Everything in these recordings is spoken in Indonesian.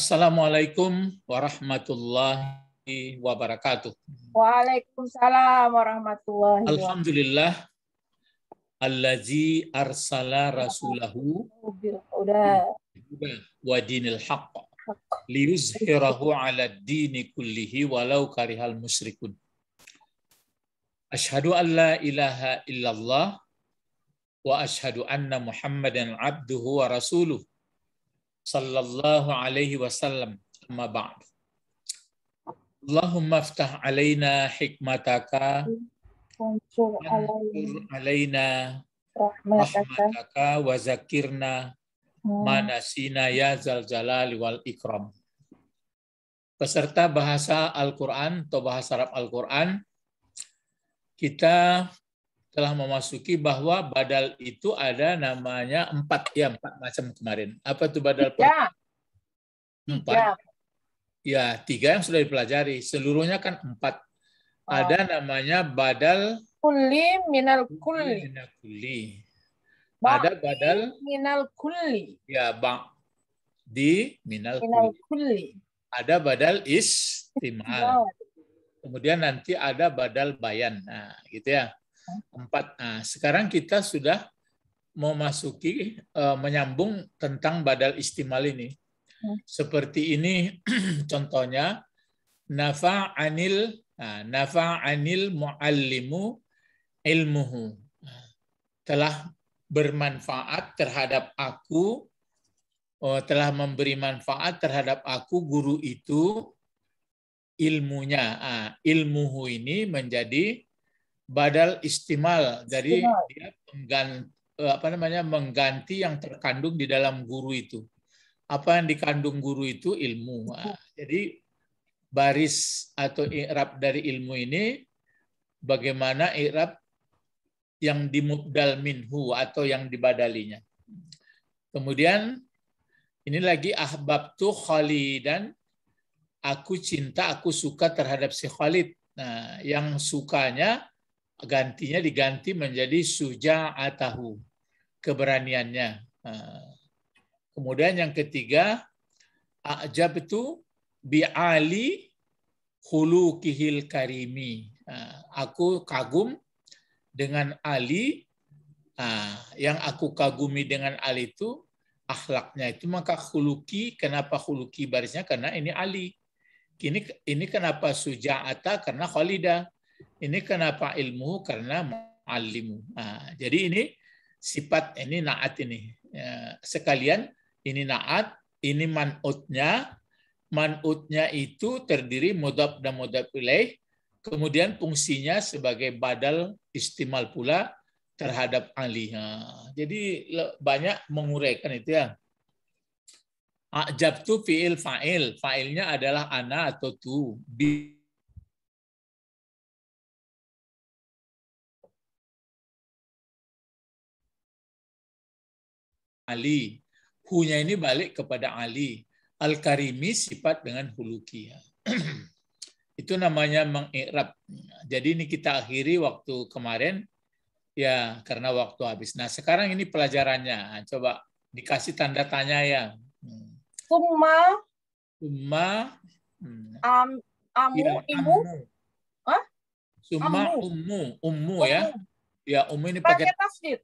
Assalamualaikum warahmatullahi wabarakatuh. Waalaikumsalam warahmatullahi wabarakatuh. Alhamdulillah allazi arsala rasulahu Udah. wa dinil haqq liyuzhirahu ala dini kullihi walau karihal musyrikun. Ashhadu an la ilaha illallah wa ashhadu anna Muhammadan abduhu wa rasuluh sallallahu alaihi wasallam amma ba'd. Allahumma aftah alaina hikmataka Wansur alaina rahmataka rahmataka wa zakirna manasina ya zal jalali wal ikram. Peserta bahasa Al-Quran atau bahasa Arab Al-Quran, kita telah memasuki bahwa badal itu ada namanya empat ya empat macam kemarin. Apa itu badal? Ya, Empat. ya. Ya tiga yang sudah dipelajari. Seluruhnya kan empat. Ada namanya badal Kulli minal kulli. minal kulli. Ba- Ada badal Minal kulli. ya bang di minal Minal kulli. kulli. Ada badal istimal. Kemudian nanti ada badal bayan. Nah, gitu ya. Empat. Nah, sekarang kita sudah memasuki eh, menyambung tentang badal istimal ini. Hmm. Seperti ini contohnya nafa anil nah, nafa anil muallimu ilmuhu. Nah, telah bermanfaat terhadap aku oh, telah memberi manfaat terhadap aku guru itu ilmunya. Ah, ilmuhu ini menjadi badal istimal dari Istimal. dia mengganti, apa namanya mengganti yang terkandung di dalam guru itu. Apa yang dikandung guru itu ilmu. Ah, jadi baris atau i'rab dari ilmu ini bagaimana i'rab yang dimubdal minhu atau yang dibadalinya. Kemudian ini lagi ahbabtu Khalidan aku cinta, aku suka terhadap si Khalid. Nah, yang sukanya gantinya diganti menjadi suja'atahu, keberaniannya. Nah, kemudian yang ketiga, ajab itu bi'ali khulukihil karimi. Nah, aku kagum dengan Ali. Nah, yang aku kagumi dengan Ali itu akhlaknya itu maka khuluki kenapa khuluki barisnya karena ini Ali ini ini kenapa suja'ata karena Khalidah ini kenapa ilmu karena muallimu nah, jadi ini sifat ini naat ini Ya, sekalian ini naat ini manutnya manutnya itu terdiri mudab dan mudab ilaih kemudian fungsinya sebagai badal istimal pula terhadap. Nah, jadi banyak menguraikan itu ya. Ajab tu fiil fa'il. Fa'ilnya adalah ana atau tu. Bi Ali. Hunya ini balik kepada Ali. Al-Karimi sifat dengan huluki. Itu namanya mengikrab. Jadi ini kita akhiri waktu kemarin Ya, karena waktu habis. Nah, sekarang ini pelajarannya. Coba dikasih tanda tanya ya. Hmm. Summa Summa hmm. am, amu Ya, imu. Hah? Summa ummu, ummu ya. Ya, ummu ini pakai pakai tasdid.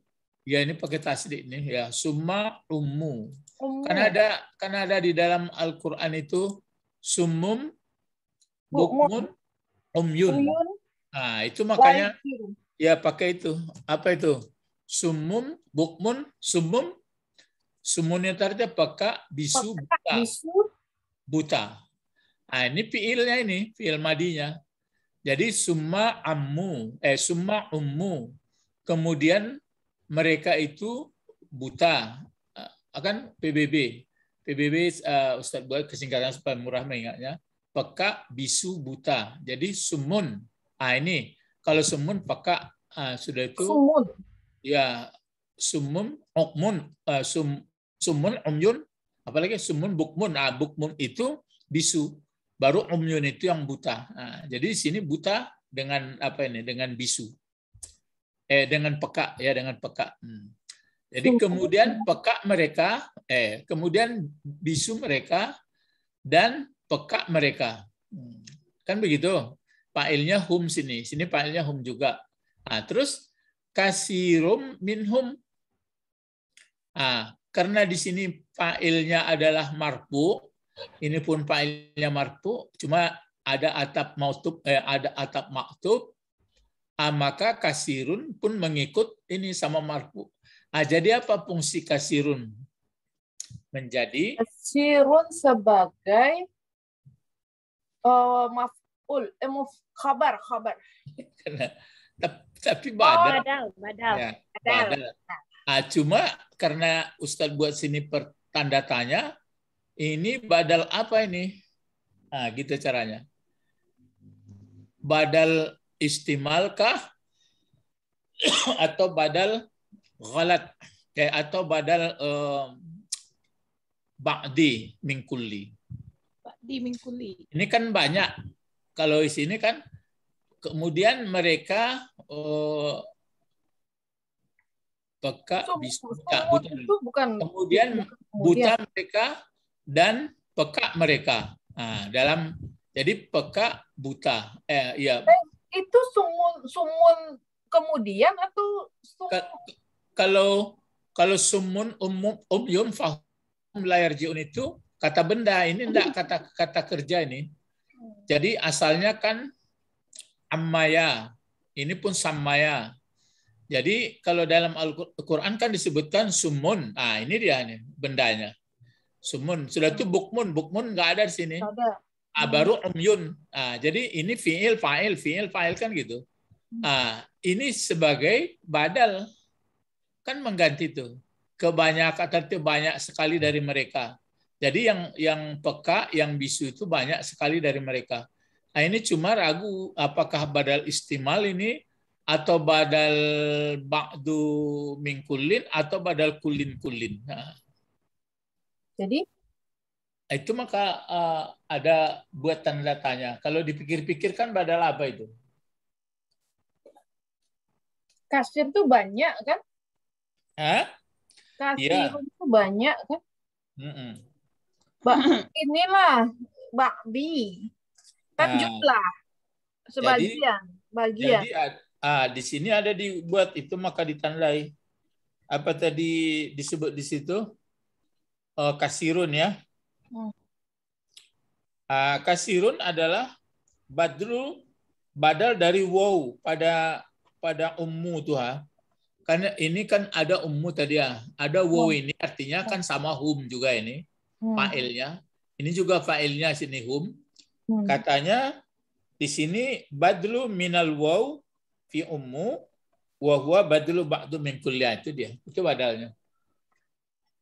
Ya ini pakai tasdid nih ya. Summa ummu. Ummu. Kan ada kan ada di dalam Al-Qur'an itu summum bukmun umyun. Nah, itu makanya. Ya pakai itu. Apa itu? Sumum, bukmun, sumum. Sumunnya tadi peka, bisu, buta. bisu, buta. Nah, ini fiilnya ini, fiil madinya. Jadi summa ammu, eh summa ummu. Kemudian mereka itu buta. Akan PBB. PBB uh, Ustaz buat kesingkatan supaya murah mengingatnya. Peka, bisu, buta. Jadi sumun. Ah ini kalau sumun peka ah, sudah itu sumun. ya sumun okmun ah, sum sumun umyun apalagi sumun bukmun ah bukmun itu bisu baru umyun itu yang buta Nah, jadi di sini buta dengan apa ini dengan bisu eh dengan peka ya dengan peka Hmm. jadi Sumun. kemudian peka mereka eh kemudian bisu mereka dan peka mereka. Hmm. Kan begitu. Fa'ilnya hum sini. Sini fa'ilnya hum juga. Nah, terus kasirum minhum. Nah, karena di sini fa'ilnya adalah marfu, ini pun fa'ilnya marfu, cuma ada atap mautub eh, ada atap maktub, ah, maka kasirun pun mengikut ini sama marfu. Ah, jadi apa fungsi kasirun? Menjadi Kasirun sebagai uh, maf'ul, eh, muf- khabar, khabar. tapi Oh, badal. Badal, badal. Ya, Badal. badal. Ah, cuma karena Ustadz buat sini pertanda tanya, ini badal apa ini? Nah, gitu caranya. Badal istimalkah atau badal ghalat eh, atau badal eh, ba'di min kulli. Di mingkuli. Ini kan banyak. Kalau di sini kan kemudian mereka eh, peka ya, buta. itu bukan kemudian kemudian. buta mereka dan peka mereka. Nah, dalam jadi peka buta. Eh ya itu sumun sumun kemudian atau sumun Ka- kalau kalau sumun umum umyun fahum layar jiun itu kata benda ini enggak kata kata kerja ini. Jadi asalnya kan ammaya. Ini pun samaya. Jadi kalau dalam Al-Qur'an kan disebutkan sumun. Ah, ini dia nih bendanya. Sumun. Sudah itu bukmun. Bukmun enggak ada di sini. ada baru umyun. Ah, jadi ini fiil fa'il, fiil fa'il kan gitu. Ah, ini sebagai badal kan mengganti itu. Kebanyakan tentu banyak sekali dari mereka. Jadi yang yang peka, yang bisu itu banyak sekali dari mereka. Nah, ini cuma ragu apakah badal istimal ini atau badal ba'du min kullin atau badal kulin kulin. Nah, jadi itu maka uh, ada buat tanda tanya. Kalau dipikir-pikir kan badal apa itu? kasir tuh banyak kan Hah? kasir Iya. itu banyak kan Mm-mm. Ba inilah bakbi kan Nah. jumlah sebagian bagian Jadi ad- ah, di sini ada dibuat itu maka ditandai. Apa tadi disebut di situ? Eh, kasirun ya. Hmm. Ah, kasirun adalah badru badal dari wow pada pada ummu tuh ha. Karena ini kan ada ummu tadi ya. Ada wow ini artinya kan sama hum juga ini Hmm. fa'ilnya. Ini juga fa'ilnya sini hum. Hmm. Katanya di sini badlu minal waw fi ummu wa huwa badlu ba'du min kulliyah itu dia. Itu badalnya.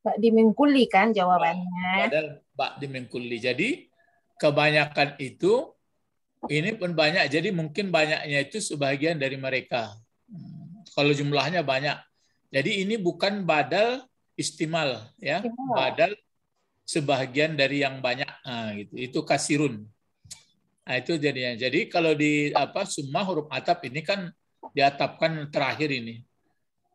Pak dimingkuli kan jawabannya Badal ba'du min kulli. Jadi kebanyakan itu ini pun banyak. Jadi mungkin banyaknya itu sebagian dari mereka. Hmm, Kalau jumlahnya banyak. Jadi ini bukan badal istimal ya. Istimal. Badal sebagian dari yang banyak. Nah, gitu. Itu kasirun. Nah, itu jadinya. Jadi kalau di apa summa huruf atap ini kan diatapkan terakhir ini.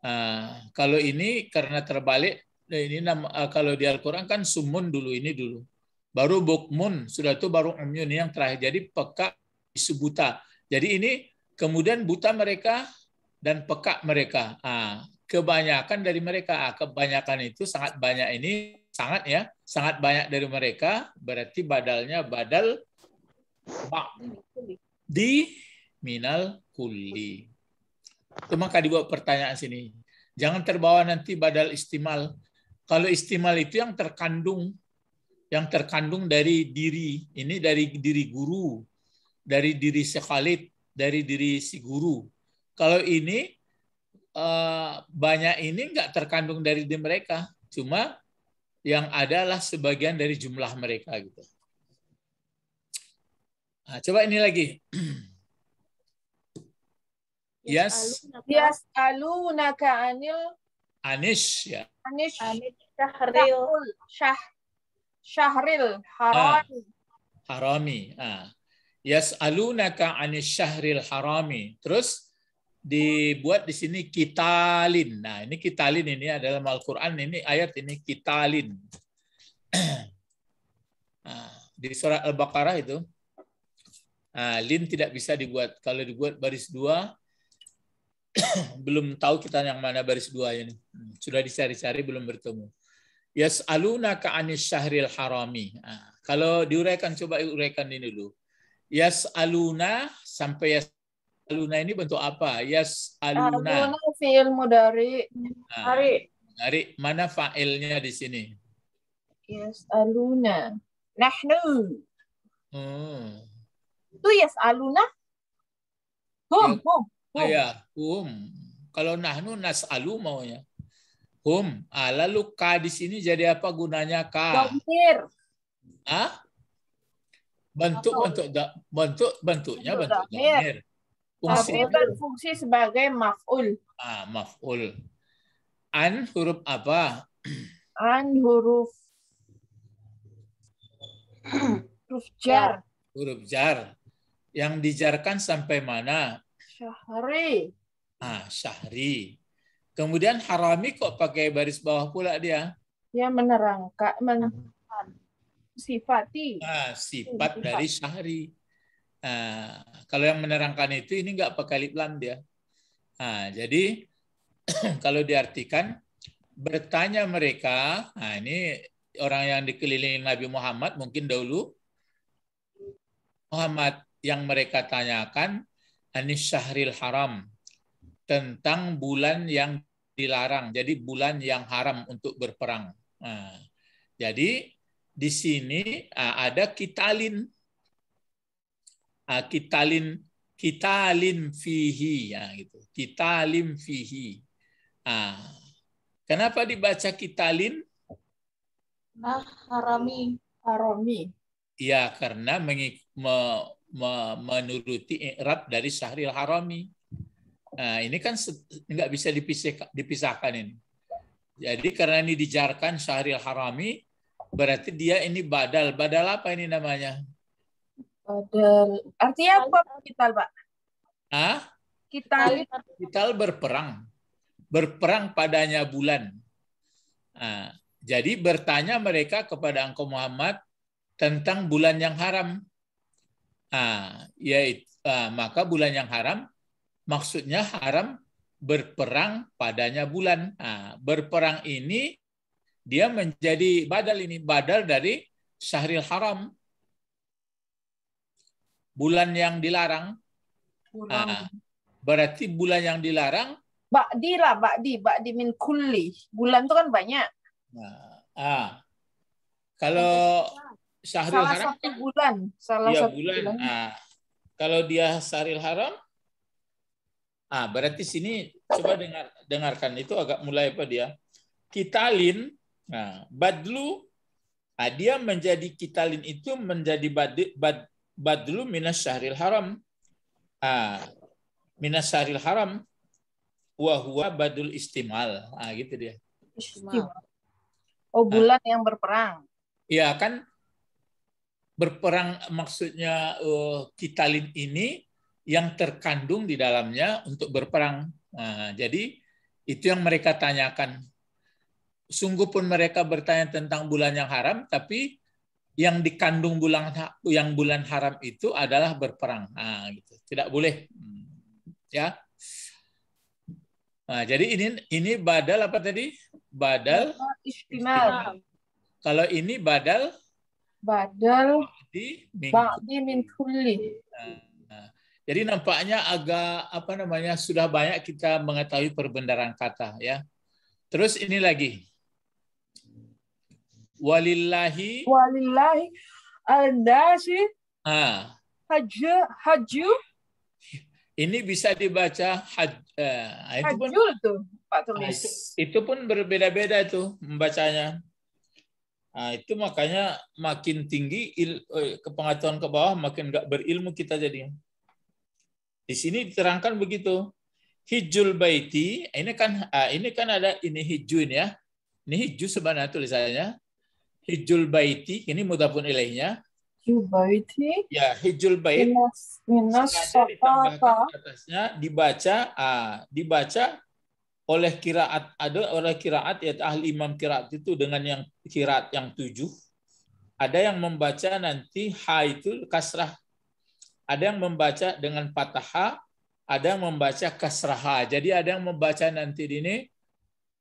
Nah, kalau ini karena terbalik ini nama eh, kalau di Al-Qur'an kan sumun dulu ini dulu. Baru bukmun, sudah itu baru umyun yang terakhir. Jadi peka isu buta. Jadi ini kemudian buta mereka dan peka mereka. Ah, kebanyakan dari mereka, ah, kebanyakan itu sangat banyak ini sangat ya, sangat banyak dari mereka berarti badalnya badal ba di minal kulli. Itu maka dibuat pertanyaan sini. Jangan terbawa nanti badal istimal. Kalau istimal itu yang terkandung yang terkandung dari diri. Ini dari diri guru, dari diri si Khalid, dari diri si guru. Kalau ini eh, banyak ini nggak terkandung dari diri mereka, cuma yang adalah sebagian dari jumlah mereka gitu. Nah, coba ini lagi. Yes. Yas'alunaka anil Anish ya. Anish Anit Syahril. syah syahril haram. harami. Ah. Yas'alunaka 'anis syahril harami. Terus dibuat di sini kitalin. Nah, ini kitalin ini adalah Al-Qur'an ini ayat ini kitalin. Ah. di surat Al-Baqarah itu ah, lin tidak bisa dibuat. Kalau dibuat baris dua belum tahu kita yang mana baris dua ini. Hmm, Sudah dicari-cari belum bertemu. Yas'alunaka 'anis syahril harami. Ah, kalau diuraikan coba uraikan ini dulu. Yas'aluna sampai yas'aluna ini bentuk apa? Yas'aluna. Aluna fi'il mudari. Nah, Hari. Mana fa'ilnya di sini? Yas'aluna. Nahnu. Hmm. Itu yas'aluna. Hum, hum. Oh ya, hum. Kalau nahnu nas'alu maunya. Hum. Ah, lalu ka di sini jadi apa gunanya ka? Domir. Ah? Bentuk bentuk da- bentuk bentuknya Bentuk. Tapi Fungsinya berfungsi sebagai maf'ul. ah, maf'ul. An huruf apa? An huruf huruf jar. Huruf jar. Yang dijarkan sampai mana? Syahri. Ah, syahri. Kemudian harami kok pakai baris bawah pula dia? Dia menerangkan, men sifati. Ah, sifat Sifat. dari syahri. Ah, kalau yang menerangkan itu ini nggak pakai lip lam dia. Ah, jadi kalau diartikan bertanya mereka, nah ini orang yang dikelilingi Nabi Muhammad mungkin dahulu Muhammad yang mereka tanyakan anis syahril haram tentang bulan yang dilarang. Jadi bulan yang haram untuk berperang. Nah, jadi di sini ah, ada kitalin. Ah, kitalin kitalin fihi ya gitu. Kitalim fihi. Ah, kenapa dibaca kitalin? Nah, harami. Haromi. Ya karena mengik- me- me- menuruti i'rab dari Syahril Harami. Nah, ini kan nggak bisa dipisah, dipisahkan ini. Jadi karena ini dijarkan Syahril Harami, berarti dia ini badal. Badal apa ini namanya? Padahal artinya apa kita, Pak? Ah, Kita kita berperang. Berperang padanya bulan. Nah, jadi bertanya mereka kepada engkau Muhammad tentang bulan yang haram. Ah, yaitu ah, maka bulan yang haram maksudnya haram berperang padanya bulan. Ah, berperang ini dia menjadi badal ini badal dari Syahril Haram. Bulan yang dilarang. Ah, berarti bulan yang dilarang Ba'di lah, ba'di, ba'di min kulli. Bulan itu kan banyak. Nah, ah. Kalau Syahril Salah Haram satu bulan, salah dia satu bulan. bulan. Ah. Kalau dia Syahril Haram, ah berarti sini coba dengar dengarkan itu agak mulai apa dia? Kitalin, nah badlu, ah, dia menjadi kitalin itu menjadi bad, bad, badlu minas Syahril Haram. Ah, minas Syahril Haram wa huwa badul istimal. Ah gitu dia. Istimewa. Oh, bulan yang berperang. Ya kan berperang maksudnya eh, kitalin ini yang terkandung di dalamnya untuk berperang. Nah, jadi itu yang mereka tanyakan. Sungguh pun mereka bertanya tentang bulan yang haram, tapi yang dikandung bulan yang bulan haram itu adalah berperang. Nah, gitu. Tidak boleh. Hmm. Ya. Nah, jadi ini ini badal apa tadi? Badal. Istimal. Kalau ini badal Badal ba'di min kulli. Nah, jadi nampaknya agak apa namanya sudah banyak kita mengetahui perbendaharaan kata ya. Terus ini lagi. Walillahi Walillahi al-dasi ah, haju haju ini bisa dibaca haj, eh, itu pun hajul tuh Pak tulis. itu, itu pun berbeda-beda tuh membacanya. Nah, itu makanya makin tinggi il, eh, kepengetahuan ke bawah makin nggak berilmu kita jadi. Di sini diterangkan begitu. Hijul baiti, ini kan ah, ini kan ada ini hijun ya. Ini hiju sebenarnya tulisannya. Hijul baiti, ini mudafun ilaihnya. Jubaiti Ya, hijul bait minas minas ditambahkan atasnya dibaca ah, dibaca oleh kiraat ada oleh kiraat ya ahli imam kiraat itu dengan yang kiraat yang tujuh Ada yang membaca nanti ha itu kasrah. Ada yang membaca dengan patah ha, ada yang membaca kasrah ha. Jadi ada yang membaca nanti di ini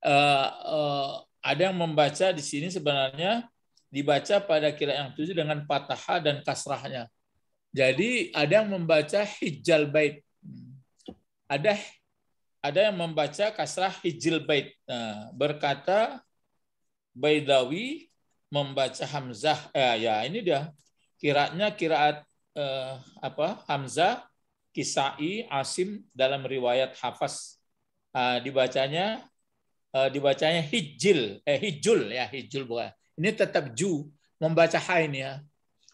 uh, uh, ada yang membaca di sini sebenarnya dibaca pada kira yang tujuh dengan patah ha dan kasrahnya. Jadi ada yang membaca hijal bait. Ada ada yang membaca kasrah hijil bait. Nah, berkata Baidawi membaca Hamzah. Eh, ya ini dia. Kiranya kiraat eh, apa? Hamzah, Kisai, Asim dalam riwayat Hafaz. Eh, dibacanya eh, dibacanya hijil, eh hijul ya, hijul bukan. Ini tetap ju membaca hain ya.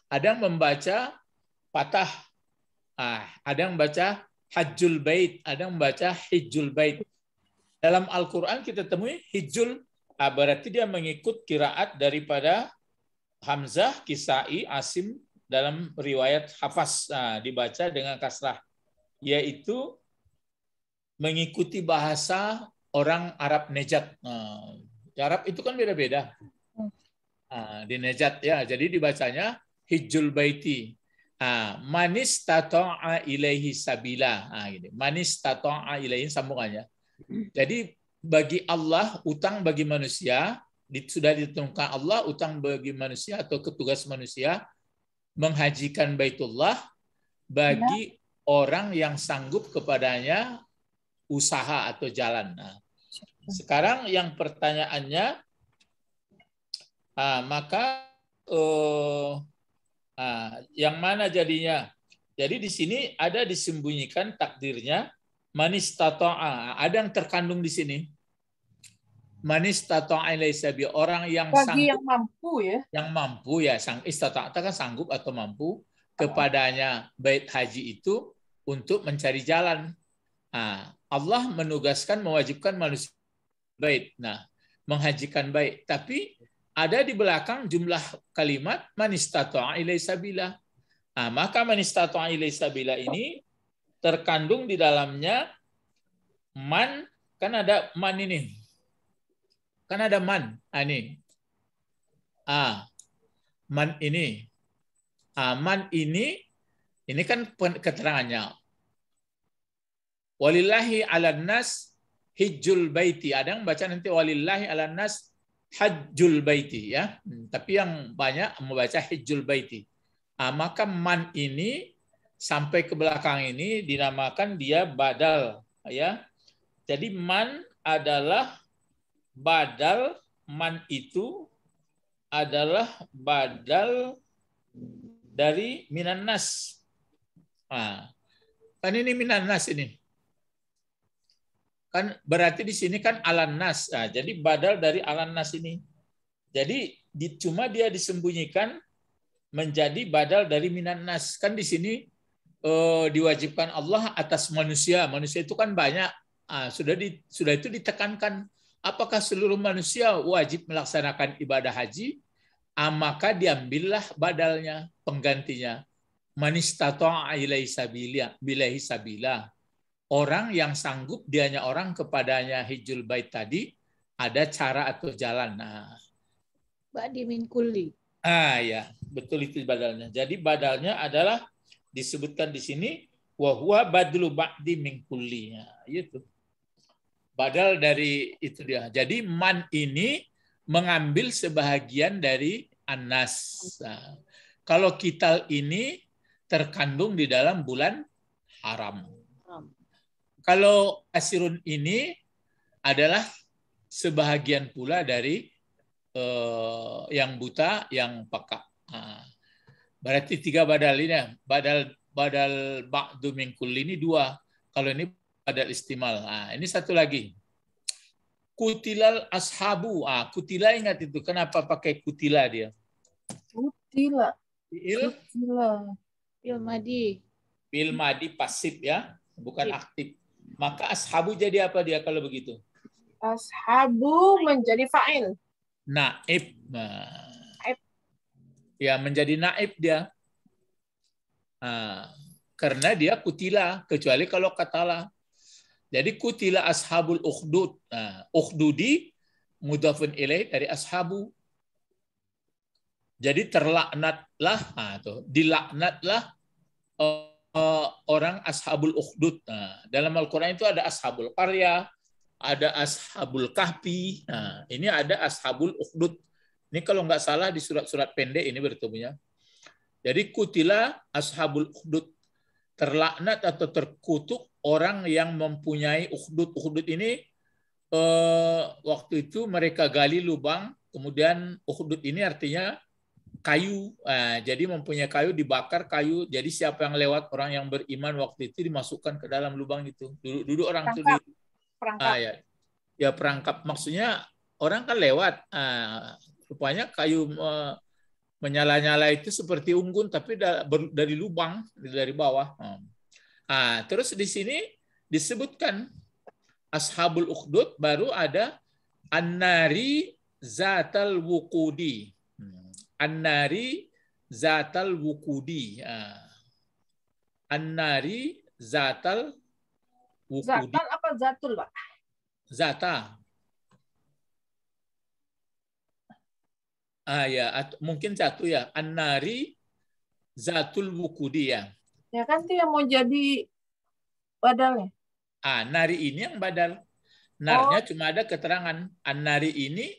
Ada yang membaca patah. Ah, ada yang membaca hajjul bait, ada yang membaca hijjul bait. Dalam Al-Quran kita temui hijjul, ah, berarti dia mengikut kiraat daripada Hamzah, Kisai, Asim dalam riwayat Hafaz nah, dibaca dengan kasrah, yaitu mengikuti bahasa orang Arab Nejat. Nah, Arab itu kan beda-beda. Nah, di Nejat ya, jadi dibacanya hijjul baiti. Ah, manis tato'a ilaihi sabila. Ah, gini. Manis tato'a ilaihi sambungannya. Jadi bagi Allah utang bagi manusia sudah ditentukan Allah utang bagi manusia atau ketugas manusia menghajikan Baitullah bagi ya. orang yang sanggup kepadanya usaha atau jalan. Nah, sekarang yang pertanyaannya, ah, maka uh, Nah, yang mana jadinya? Jadi di sini ada disembunyikan takdirnya manis tatoa. Ada yang terkandung di sini. Manis tatoa sabi orang yang Bagi sanggup, yang mampu ya. Yang mampu ya, sang istata kan sanggup atau mampu kepadanya bait haji itu untuk mencari jalan. Nah, Allah menugaskan mewajibkan manusia bait. Nah, menghajikan bait. Tapi ada di belakang jumlah kalimat manistata'a ilai sabila. Nah, maka manistata'a ilai sabila ini terkandung di dalamnya man kan ada man ini. Kan ada man. Ah, ini. Ah, man ini. Ah, man ini ini kan keterangannya. Walillahi ala nas hijjul baiti. Ada yang baca nanti walillahi ala nas hajjul baiti ya. Hmm, tapi yang banyak membaca hajjul baiti. Nah, maka man ini sampai ke belakang ini dinamakan dia badal ya. Jadi man adalah badal man itu adalah badal dari minan nas. Nah, kan ini minan nas ini. Kan berarti di sini kan alan nas. Nah, jadi badal dari alan nas ini. Jadi di, cuma dia disembunyikan menjadi badal dari minan nas. Kan di sini eh, diwajibkan Allah atas manusia. Manusia itu kan banyak. Ah, sudah di, sudah itu ditekankan apakah seluruh manusia wajib melaksanakan ibadah haji? Ah, maka diambillah badalnya, penggantinya. Manistata'a ilaihi sabila orang yang sanggup dianya orang kepadanya hijul bait tadi ada cara atau jalan. Nah, Ba'di min kulli. Ah ya, betul itu badalnya. Jadi badalnya adalah disebutkan di sini wahwa badlu ba'di min kulli. Nah, itu. Badal dari itu dia. Jadi man ini mengambil sebahagian dari anas. Nah, kalau kita ini terkandung di dalam bulan haram. Kalau asirun ini adalah sebahagian pula dari uh, yang buta, yang peka. Nah, berarti tiga badal ini. Badal badal ba'du min ini dua. Kalau ini badal istimal. Nah, ini satu lagi. Kutilal ashabu. Ah, kutila ingat itu. Kenapa pakai kutila dia? Kutila. Il? Kutila. Ilmadi. Ilmadi pasif ya, bukan aktif. Maka ashabu jadi apa dia kalau begitu? Ashabu menjadi fa'il. Naib. Nah. Ya, menjadi naib dia. Nah, karena dia kutila, kecuali kalau katala. Jadi kutila ashabul ukhdud. Nah, ukhdudi mudafun ilaih dari ashabu. Jadi terlaknatlah, nah, tuh, dilaknatlah uh, orang ashabul ukhdud. Nah, dalam Al-Quran itu ada ashabul karya, ada ashabul kahfi. Nah, ini ada ashabul ukhdud. Ini kalau nggak salah di surat-surat pendek ini bertemunya. Jadi kutilah ashabul ukhdud. Terlaknat atau terkutuk orang yang mempunyai ukhdud. Ukhdud ini eh, waktu itu mereka gali lubang, kemudian ukhdud ini artinya kayu. Nah, jadi mempunyai kayu dibakar kayu. Jadi siapa yang lewat orang yang beriman waktu itu dimasukkan ke dalam lubang itu. Duduk-duduk orang itu di Perangkap. ah, ya. ya perangkap maksudnya orang kan lewat. Ah, rupanya kayu eh, menyala-nyala itu seperti unggun tapi da- ber- dari lubang dari bawah. Hmm. Ah, terus di sini disebutkan ashabul ukhdud baru ada annari zatal wukudi. Annari zatal wukudi. Ah. Annari zatal wukudi. Zatal apa zatul, Pak? Zata. Ah ya, mungkin satu ya. An-nari zatul wukudi ya. Ya kan itu yang mau jadi badalnya. Ah, nari ini yang badal. Narnya cuma ada keterangan. An-nari ini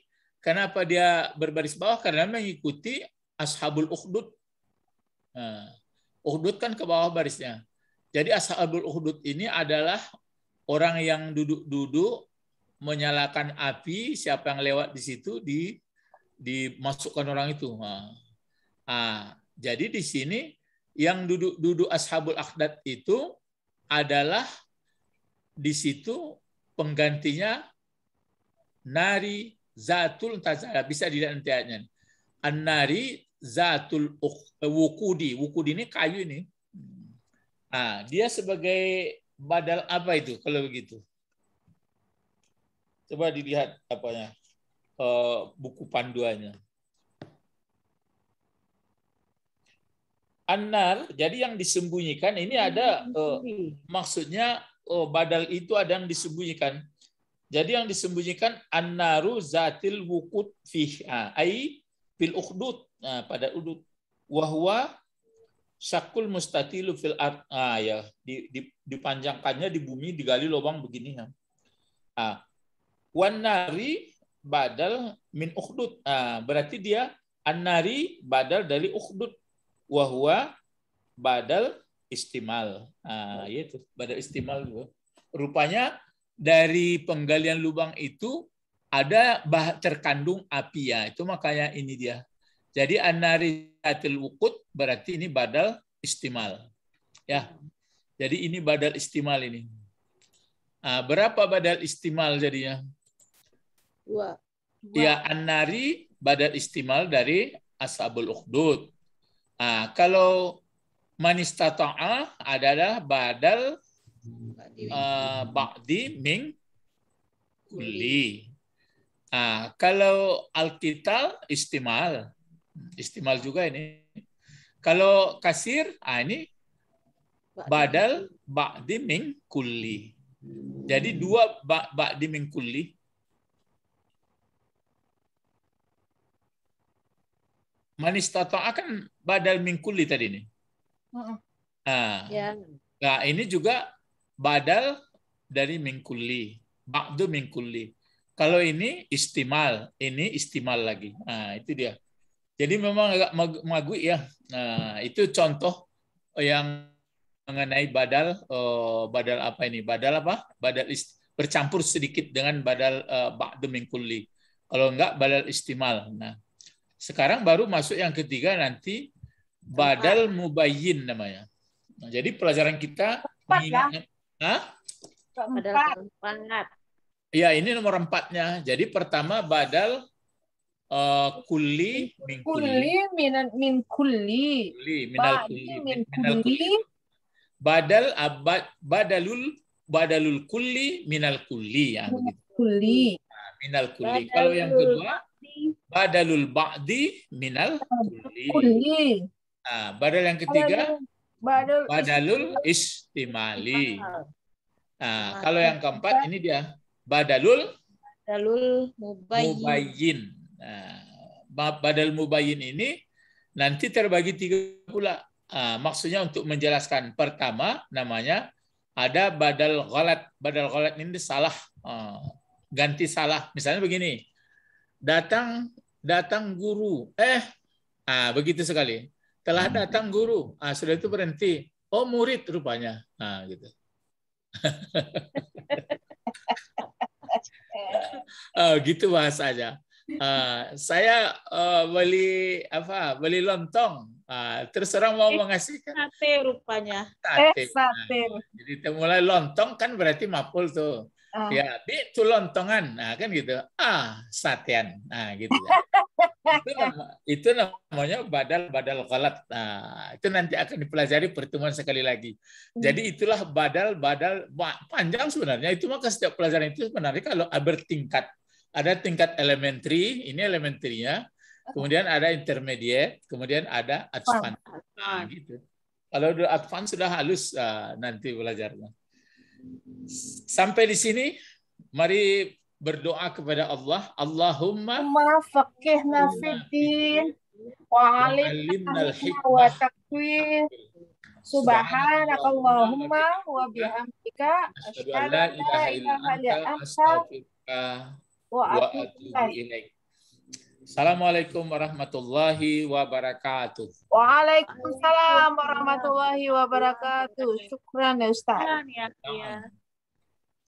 kenapa dia berbaris bawah? Karena mengikuti ashabul ukhdud. Nah, ukhdud kan ke bawah barisnya. Jadi ashabul ukhdud ini adalah orang yang duduk-duduk menyalakan api, siapa yang lewat di situ di dimasukkan orang itu. Nah, ah, jadi di sini yang duduk-duduk ashabul akhdad itu adalah di situ penggantinya nari zatul tazara bisa dilihat nanti ayatnya. An-nari zatul uk- wukudi. Wukudi ini kayu ini. Ah, dia sebagai badal apa itu kalau begitu? Coba dilihat apanya eh, buku panduannya. Anar, jadi yang disembunyikan ini ada eh, maksudnya oh, badal itu ada yang disembunyikan. Jadi yang disembunyikan annaru zatil wukud fih ah, ai fil ukhdud nah, pada udud wahwa syakul mustatilu fil ard ah, ya di, di, dipanjangkannya di bumi digali lubang begini ya. Ah, wan nari badal min ukhdud ah, berarti dia annari badal dari ukhdud wahwa badal istimal. Ah, itu badal istimal. Rupanya dari penggalian lubang itu ada bah terkandung api ya. Itu makanya ini dia. Jadi anariatil wukut berarti ini badal istimal. Ya. Jadi ini badal istimal ini. Ah, berapa badal istimal jadinya? Dua. Ya, an-nari badal istimal dari ashabul ukhdud. Ah, kalau manistata'a adalah badal uh, ba'di min kulli. Ah, kalau al-qital istimal. Istimal juga ini. Kalau kasir, ah, ini badal ba'di min kulli. Jadi dua ba- ba'di min kulli. Manistata'a kan badal min kulli tadi ini. Mm-mm. Ah, Ya. Nah, ini juga badal dari mingkuli, ba'du mingkuli. Kalau ini istimal, ini istimal lagi. Nah, itu dia. Jadi memang agak mag- magui ya. Nah, itu contoh yang mengenai badal eh, badal apa ini? Badal apa? Badal ist- bercampur sedikit dengan badal eh, ba'du mingkuli. Kalau enggak badal istimal. Nah, sekarang baru masuk yang ketiga nanti badal mubayyin namanya. Nah, jadi pelajaran kita ya? mengingat Hah? Keempat. keempat. Ya, ini nomor empatnya. Jadi pertama badal eh, kulli min kulli. Minan min kulli. Kulli, minal kulli. min minal kulli. Badal abad badalul badalul kulli minal kulli ya. Kulli. Nah, minal kulli. Kalau yang kedua Badalul badalul ba'di minal kulli. Kulli. Nah, badal yang ketiga badalul istimali. Nah, kalau yang keempat ini dia badalul Badalul mubayyin. mubayyin. Nah, ba- badal mubayyin ini nanti terbagi tiga pula. Ah, maksudnya untuk menjelaskan. Pertama, namanya ada badal ghalat. Badal ghalat ini salah. Ah, ganti salah. Misalnya begini. Datang datang guru. Eh, ah, begitu sekali. Telah datang guru. Ah, sudah itu berhenti. Oh, murid rupanya. Nah, gitu. oh, gitu bahasanya. Uh, saya uh, beli apa? Beli lontong. Uh, terus orang mau Eh, mengasihkan Sate rupanya. Eh, sate. sate. Nah, jadi mulai lontong kan berarti mapul tuh. Ah. Ya, bi itu lontongan. Nah, kan gitu. Ah, satean. Nah, gitu ya. itu, nama- itu namanya badal-badal galat. Nah, itu nanti akan dipelajari pertemuan sekali lagi. Jadi itulah badal-badal panjang sebenarnya. Itu maka setiap pelajaran itu sebenarnya kalau bertingkat. Ada tingkat elementary, ini elementary-nya. Kemudian ada intermediate, kemudian ada advanced. Nah, gitu. Kalau udah advance sudah halus ah, nanti belajarnya. Sampai di sini, mari berdoa kepada Allah. Allahumma faqihna fiddin wa al-hikmah. wa. Subhanakallahumma wa bihamdika Asyhadu an la ilaha illa anta astaghfiruka wa atubu ilaik. Assalamualaikum warahmatullahi wabarakatuh. Waalaikumsalam warahmatullahi wabarakatuh. Syukran ya Ustaz. Ya, ya.